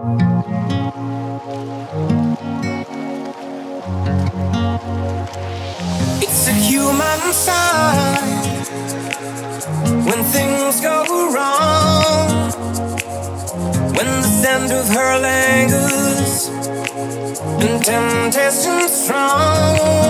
It's a human sign when things go wrong. When the scent of her lingers and temptation strong.